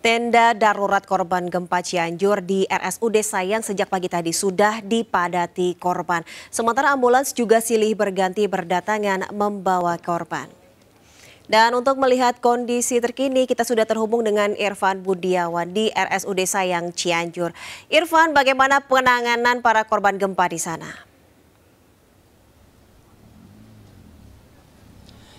Tenda darurat korban gempa Cianjur di RSUD Sayang sejak pagi tadi sudah dipadati korban. Sementara ambulans juga silih berganti berdatangan membawa korban. Dan untuk melihat kondisi terkini, kita sudah terhubung dengan Irfan Budiawan di RSUD Sayang Cianjur. Irfan, bagaimana penanganan para korban gempa di sana?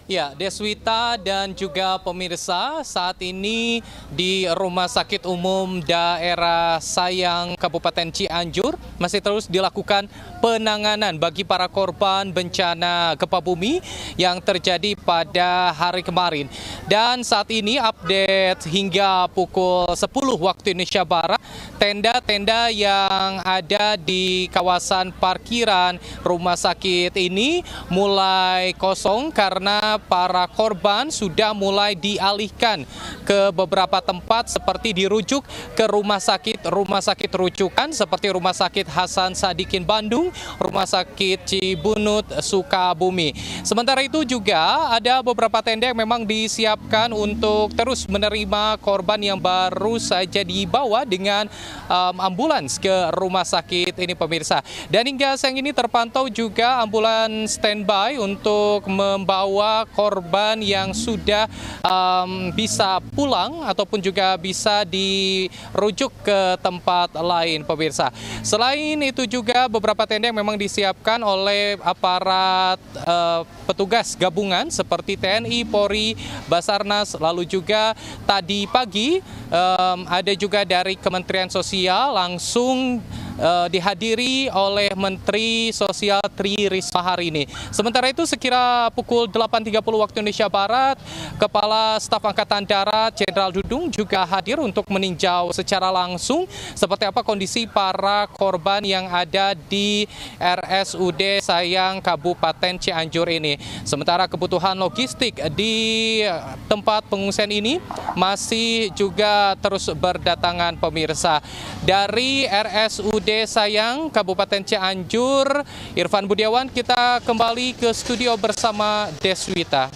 Ya, Deswita dan juga pemirsa saat ini di Rumah Sakit Umum Daerah Sayang Kabupaten Cianjur masih terus dilakukan penanganan bagi para korban bencana gempa bumi yang terjadi pada hari kemarin. Dan saat ini update hingga pukul 10 waktu Indonesia Barat, tenda-tenda yang ada di kawasan parkiran rumah sakit ini mulai kosong karena para korban sudah mulai dialihkan ke beberapa tempat seperti dirujuk ke rumah sakit rumah sakit rujukan seperti Rumah Sakit Hasan Sadikin Bandung, Rumah Sakit Cibunut Sukabumi. Sementara itu juga ada beberapa tenda yang memang disiapkan untuk terus menerima korban yang baru saja dibawa dengan um, ambulans ke rumah sakit ini pemirsa. Dan hingga siang ini terpantau juga ambulans standby untuk membawa korban yang sudah um, bisa pulang ataupun juga bisa dirujuk ke tempat lain pemirsa. Selain itu juga beberapa tenda yang memang disiapkan oleh aparat uh, petugas gabungan seperti TNI, Polri, Basarnas, lalu juga tadi pagi um, ada juga dari Kementerian Sosial langsung uh, dihadiri oleh Menteri Sosial Tri Risma hari ini. Sementara itu sekira pukul 8.30 waktu Indonesia Barat, Kepala Staf Angkatan Darat Jenderal Dudung juga hadir untuk meninjau secara langsung seperti apa kondisi para korban yang ada di RSUD Sayang Kabupaten Cianjur ini. Sementara kebutuhan logistik di tempat pengungsian ini masih juga terus berdatangan pemirsa. Dari RSUD Sayang, Kabupaten Cianjur. Irfan Budiawan, kita kembali ke studio bersama Deswita.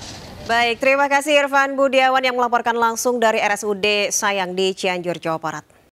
Baik, terima kasih Irfan Budiawan yang melaporkan langsung dari RSUD Sayang di Cianjur, Jawa Barat.